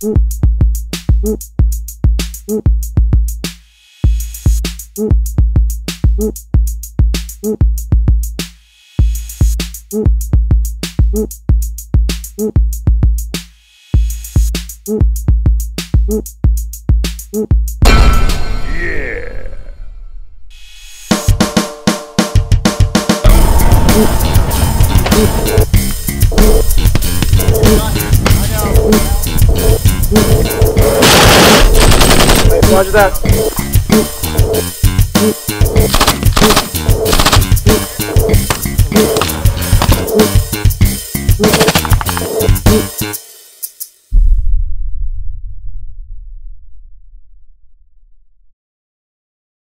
Yeah. Aí pode dar.